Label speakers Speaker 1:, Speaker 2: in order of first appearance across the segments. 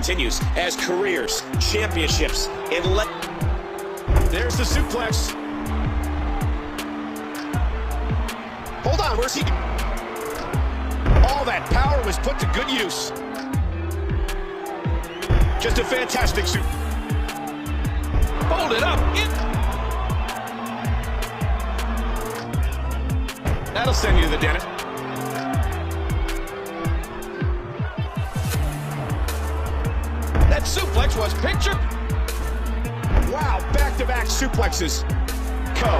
Speaker 1: Continues as careers, championships, and let.
Speaker 2: There's the suplex. Hold on, where's he? All that power was put to good use. Just a fantastic suit.
Speaker 3: Hold it up.
Speaker 2: That'll send you to the dentist.
Speaker 3: Suplex was picture.
Speaker 2: Wow, back-to-back suplexes. Co.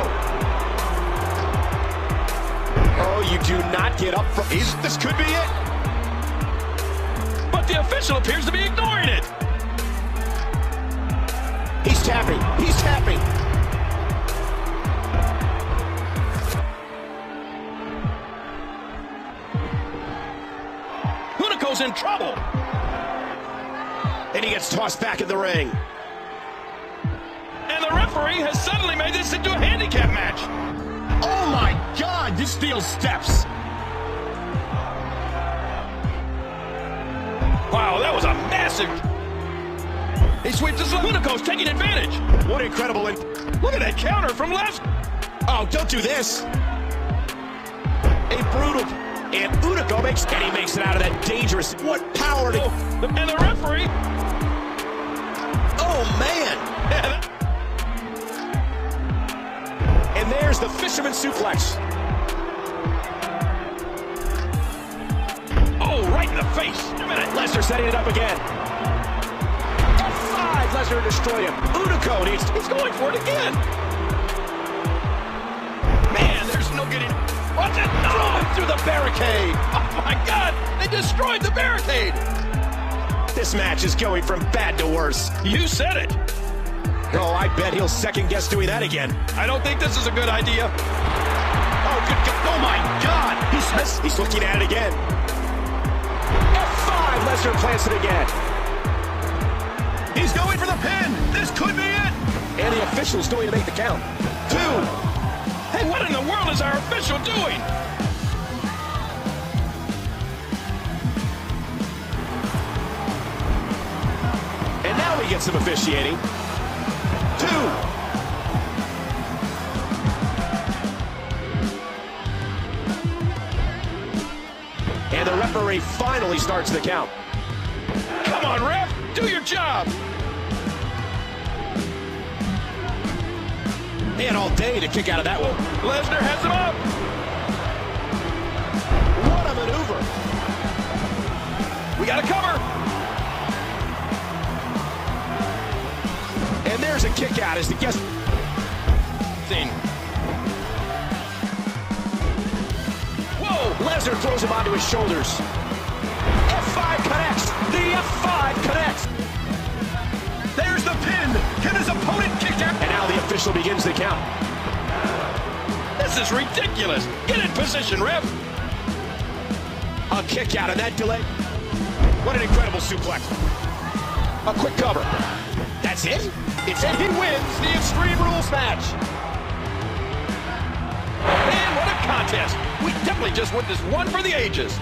Speaker 2: Oh, you do not get up from... He's, this could be it.
Speaker 3: But the official appears to be ignoring it.
Speaker 2: He's tapping. He's tapping.
Speaker 3: Hunico's in trouble.
Speaker 2: And he gets tossed back in the ring.
Speaker 3: And the referee has suddenly made this into a handicap match.
Speaker 2: Oh my God, this steals steps.
Speaker 3: Wow, that was a massive... He sweeps us. Hunico's taking advantage.
Speaker 2: What incredible... In
Speaker 3: Look at that counter from left.
Speaker 2: oh, don't do this. A brutal... And Hunico makes... And he makes it out of that dangerous... What power to...
Speaker 3: Oh, and the referee...
Speaker 2: Oh, man. And there's the Fisherman Suplex.
Speaker 3: Oh, right in the face. A minute.
Speaker 2: Lesnar setting it up again. F5, Lesnar destroyed him. Hunico needs...
Speaker 3: He's going for it again. Man, there's no getting... Watch it. No!
Speaker 2: Through the barricade.
Speaker 3: Oh, my God. They destroyed the barricade.
Speaker 2: This match is going from bad to worse.
Speaker 3: You said it.
Speaker 2: Oh, I bet he'll second-guess doing that again.
Speaker 3: I don't think this is a good idea.
Speaker 2: Oh, good God. Oh, my God. He's, he's looking at it again. F5, Lesnar plants it again.
Speaker 3: He's going for the pin. This could be it.
Speaker 2: And the official's going to make the count. Two.
Speaker 3: Hey, what in the world is our official doing?
Speaker 2: Get some officiating. Two. And the referee finally starts the count.
Speaker 3: Come on, ref. Do your job.
Speaker 2: He had all day to kick out of that one.
Speaker 3: Lesnar has him up.
Speaker 2: Kick out as the guest.
Speaker 3: Scene. Whoa.
Speaker 2: Lesnar throws him onto his shoulders. F5 connects. The F5 connects.
Speaker 3: There's the pin. Can his opponent kick out?
Speaker 2: And now the official begins the count.
Speaker 3: This is ridiculous. Get in position, ref.
Speaker 2: A kick out and that delay. What an incredible suplex. A quick cover. That's it? It's it. He wins the Extreme Rules match.
Speaker 3: Man, what a contest. We definitely just witnessed one for the ages.